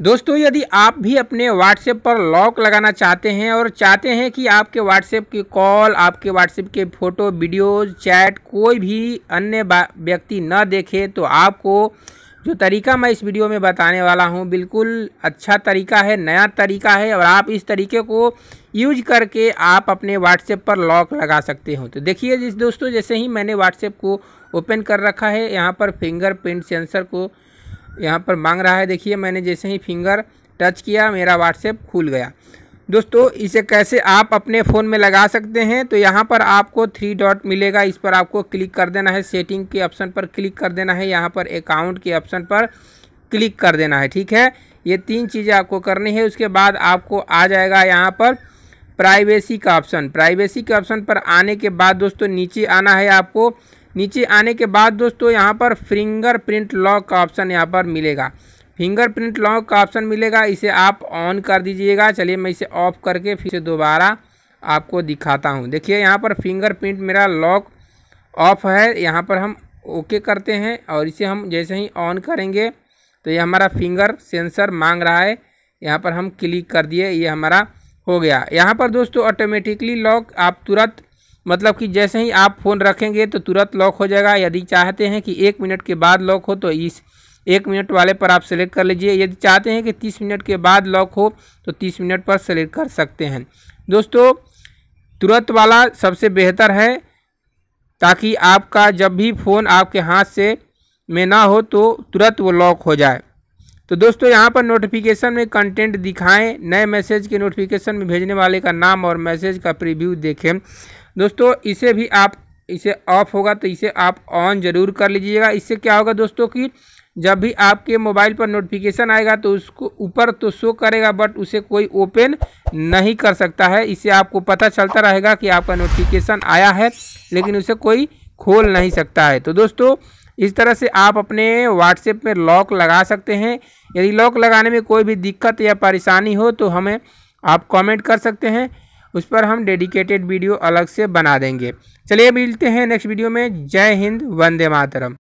दोस्तों, यदि आप भी अपने व्हाट्सएप पर लॉक लगाना चाहते हैं और चाहते हैं कि आपके व्हाट्सएप की कॉल आपके व्हाट्सएप के फ़ोटो वीडियोज़ चैट कोई भी अन्य व्यक्ति न देखे तो आपको जो तरीका मैं इस वीडियो में बताने वाला हूँ, बिल्कुल अच्छा तरीका है, नया तरीका है और आप इस तरीके को यूज़ करके आप अपने व्हाट्सएप पर लॉक लगा सकते हो। तो देखिए जिस दोस्तों, जैसे ही मैंने व्हाट्सएप को ओपन कर रखा है, यहाँ पर फिंगरप्रिंट सेंसर को यहाँ पर मांग रहा है, देखिए, मैंने जैसे ही फिंगर टच किया, मेरा व्हाट्सएप खुल गया। दोस्तों, इसे कैसे आप अपने फ़ोन में लगा सकते हैं? तो यहाँ पर आपको थ्री डॉट मिलेगा। इस पर आपको क्लिक कर देना है। सेटिंग के ऑप्शन पर क्लिक कर देना है। यहाँ पर अकाउंट के ऑप्शन पर क्लिक कर देना है, ठीक है? ये तीन चीज़ें आपको करनी है। उसके बाद आपको आ जाएगा यहाँ पर प्राइवेसी का ऑप्शन प्राइवेसी के ऑप्शन पर आने के बाद, दोस्तों, नीचे आना है आपको। नीचे आने के बाद दोस्तों यहाँ पर फिंगर प्रिंट लॉक का ऑप्शन यहाँ पर मिलेगा। फिंगर प्रिंट लॉक का ऑप्शन मिलेगा। इसे आप ऑन कर दीजिएगा। चलिए मैं इसे ऑफ़ करके फिर से दोबारा आपको दिखाता हूँ। देखिए यहाँ पर फिंगर प्रिंट मेरा लॉक ऑफ़ है। यहाँ पर हम ओके करते हैं और इसे हम जैसे ही ऑन करेंगे तो ये हमारा फिंगर सेंसर मांग रहा है। यहाँ पर हम क्लिक कर दिए। ये हमारा हो गया। यहाँ पर दोस्तों ऑटोमेटिकली लॉक आप तुरंत मतलब कि जैसे ही आप फ़ोन रखेंगे तो तुरंत लॉक हो जाएगा। यदि चाहते हैं कि एक मिनट के बाद लॉक हो तो इस एक मिनट वाले पर आप सेलेक्ट कर लीजिए। यदि चाहते हैं कि तीस मिनट के बाद लॉक हो तो तीस मिनट पर सेलेक्ट कर सकते हैं। दोस्तों, तुरंत वाला सबसे बेहतर है, ताकि आपका जब भी फ़ोन आपके हाथ से में ना हो तो तुरंत वो लॉक हो जाए। तो दोस्तों, यहाँ पर नोटिफिकेशन में कंटेंट दिखाएँ, नए मैसेज के नोटिफिकेशन में भेजने वाले का नाम और मैसेज का प्रीव्यू देखें। दोस्तों, इसे भी आप, इसे ऑफ़ होगा तो इसे आप ऑन ज़रूर कर लीजिएगा। इससे क्या होगा दोस्तों कि जब भी आपके मोबाइल पर नोटिफिकेशन आएगा तो उसको ऊपर तो शो करेगा बट उसे कोई ओपन नहीं कर सकता है। इससे आपको पता चलता रहेगा कि आपका नोटिफिकेशन आया है, लेकिन उसे कोई खोल नहीं सकता है। तो दोस्तों इस तरह से आप अपने व्हाट्सएप में लॉक लगा सकते हैं। यदि लॉक लगाने में कोई भी दिक्कत या परेशानी हो तो हमें आप कमेंट कर सकते हैं। उस पर हम डेडिकेटेड वीडियो अलग से बना देंगे। चलिए मिलते हैं नेक्स्ट वीडियो में। जय हिंद, वंदे मातरम।